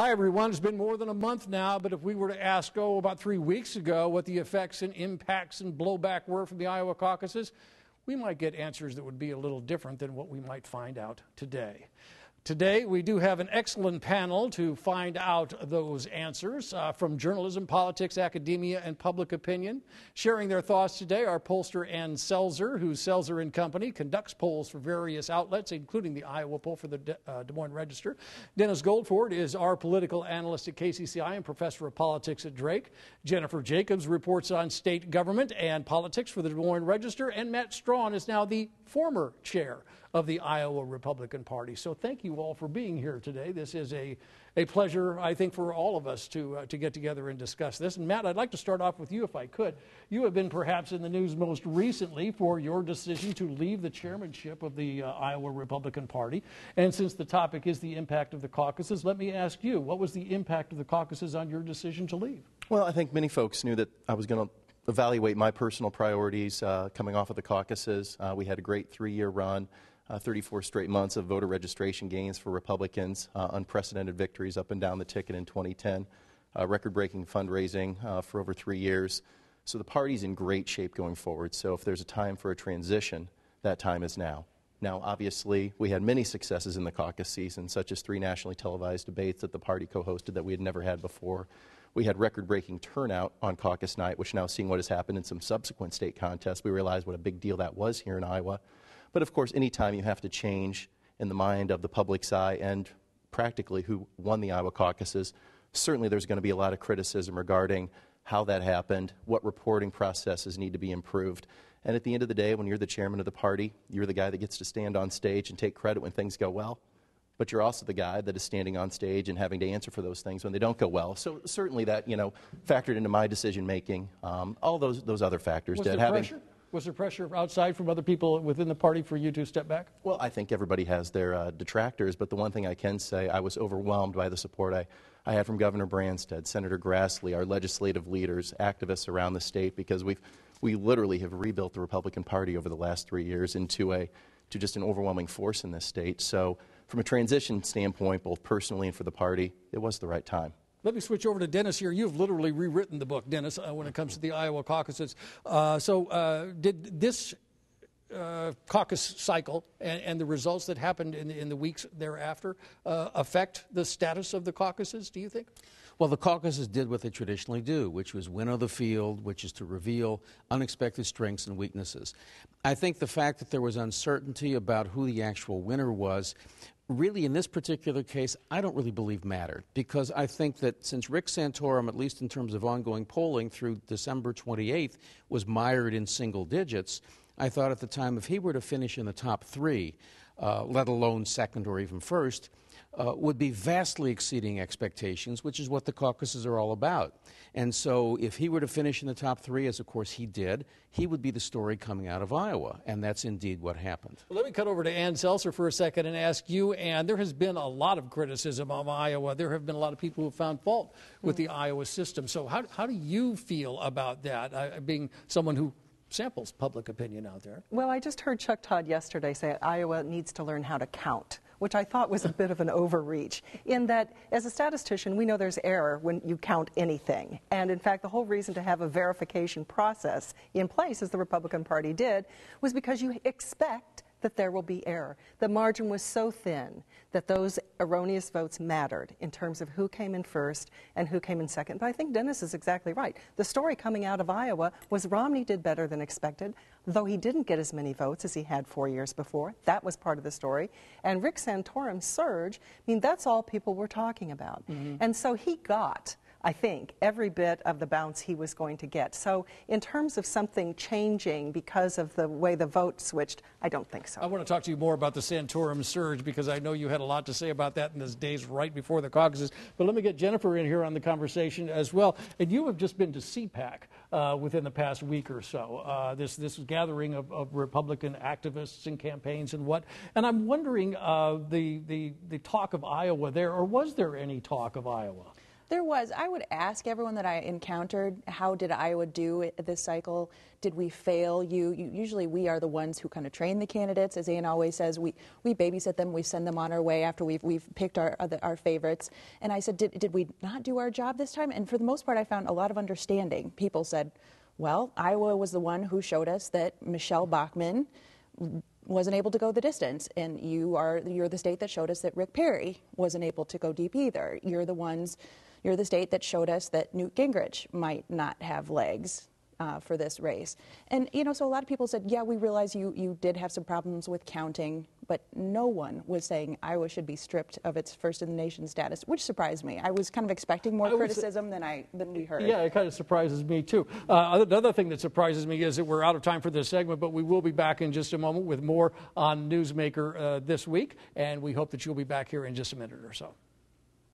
Hi, everyone. It's been more than a month now, but if we were to ask, oh, about three weeks ago, what the effects and impacts and blowback were from the Iowa caucuses, we might get answers that would be a little different than what we might find out today. Today, we do have an excellent panel to find out those answers uh, from journalism, politics, academia, and public opinion. Sharing their thoughts today are pollster Ann Selzer, who Selzer and Company conducts polls for various outlets, including the Iowa poll for the De, uh, Des Moines Register. Dennis Goldford is our political analyst at KCCI and professor of politics at Drake. Jennifer Jacobs reports on state government and politics for the Des Moines Register, and Matt Strawn is now the former chair of the Iowa Republican Party. So thank you all for being here today. This is a, a pleasure, I think, for all of us to, uh, to get together and discuss this. And Matt, I'd like to start off with you if I could. You have been perhaps in the news most recently for your decision to leave the chairmanship of the uh, Iowa Republican Party. And since the topic is the impact of the caucuses, let me ask you, what was the impact of the caucuses on your decision to leave? Well, I think many folks knew that I was going to evaluate my personal priorities uh, coming off of the caucuses. Uh, we had a great three year run. Uh, 34 straight months of voter registration gains for Republicans, uh, unprecedented victories up and down the ticket in 2010, uh, record breaking fundraising uh, for over three years. So the party's in great shape going forward. So if there's a time for a transition, that time is now. Now, obviously, we had many successes in the caucus season, such as three nationally televised debates that the party co hosted that we had never had before. We had record breaking turnout on caucus night, which now, seeing what has happened in some subsequent state contests, we realize what a big deal that was here in Iowa. But of course, anytime you have to change in the mind of the public's eye and practically who won the Iowa caucuses, certainly there's going to be a lot of criticism regarding how that happened, what reporting processes need to be improved. And at the end of the day, when you're the chairman of the party, you're the guy that gets to stand on stage and take credit when things go well but you're also the guy that is standing on stage and having to answer for those things when they don't go well. So certainly that you know factored into my decision making. Um, all those those other factors Was did. Having, pressure? Was there pressure outside from other people within the party for you to step back? Well, I think everybody has their uh, detractors, but the one thing I can say, I was overwhelmed by the support I, I had from Governor Branstad, Senator Grassley, our legislative leaders, activists around the state, because we've we literally have rebuilt the Republican Party over the last three years into a to just an overwhelming force in this state. So from a transition standpoint, both personally and for the party, it was the right time. Let me switch over to Dennis here. You've literally rewritten the book, Dennis, uh, when it comes to the Iowa caucuses. Uh, so, uh, did this uh, caucus cycle and, and, the results that happened in, in the weeks thereafter uh, affect the status of the caucuses, do you think? Well, the caucuses did what they traditionally do, which was winnow the field, which is to reveal unexpected strengths and weaknesses. I think the fact that there was uncertainty about who the actual winner was really in this particular case, I don't really believe mattered because I think that since Rick Santorum, at least in terms of ongoing polling through December 28th, was mired in single digits, I thought at the time if he were to finish in the top three, uh, let alone second or even first, uh, would be vastly exceeding expectations, which is what the caucuses are all about. And so, if he were to finish in the top three, as of course he did, he would be the story coming out of Iowa. And that's indeed what happened. Well, let me cut over to Ann Selzer for a second and ask you, Ann, there has been a lot of criticism of Iowa. There have been a lot of people who have found fault with the Iowa system. So, how, how do you feel about that, uh, being someone who samples public opinion out there? Well, I just heard Chuck Todd yesterday say Iowa needs to learn how to count which I thought was a bit of an overreach, in that as a statistician, we know there's error when you count anything. And in fact, the whole reason to have a verification process in place, as the Republican Party did, was because you expect that there will be error. The margin was so thin that those erroneous votes mattered in terms of who came in first and who came in second. But I think Dennis is exactly right. The story coming out of Iowa was Romney did better than expected, though he didn't get as many votes as he had four years before. That was part of the story. And Rick Santorum's surge, I mean, that's all people were talking about. Mm-hmm. And so he got I think, every bit of the bounce he was going to get. So, in terms of something changing because of the way the vote switched, I don't think so. I want to talk to you more about the Santorum surge because I know you had a lot to say about that in those days right before the caucuses. But let me get Jennifer in here on the conversation as well. And you have just been to CPAC uh, within the past week or so, uh, this, this gathering of, of, Republican activists and campaigns and what. And I'm wondering uh, the, the, the talk of Iowa there, or was there any talk of Iowa? There was. I would ask everyone that I encountered, how did Iowa do this cycle? Did we fail you? you usually, we are the ones who kind of train the candidates. As Ann always says, we, we babysit them, we send them on our way after we've, we've picked our, our favorites. And I said, did, did we not do our job this time? And for the most part, I found a lot of understanding. People said, well, Iowa was the one who showed us that Michele Bachmann wasn't able to go the distance and you are you're the state that showed us that Rick Perry wasn't able to go deep either you're the ones you're the state that showed us that Newt Gingrich might not have legs uh, for this race. And, you know, so a lot of people said, yeah, we realize you, you did have some problems with counting, but no one was saying Iowa should be stripped of its first in the nation status, which surprised me. I was kind of expecting more criticism than, I, than we heard. Yeah, it kind of surprises me, too. Uh, another thing that surprises me is that we're out of time for this segment, but we will be back in just a moment with more on Newsmaker uh, this week, and we hope that you'll be back here in just a minute or so.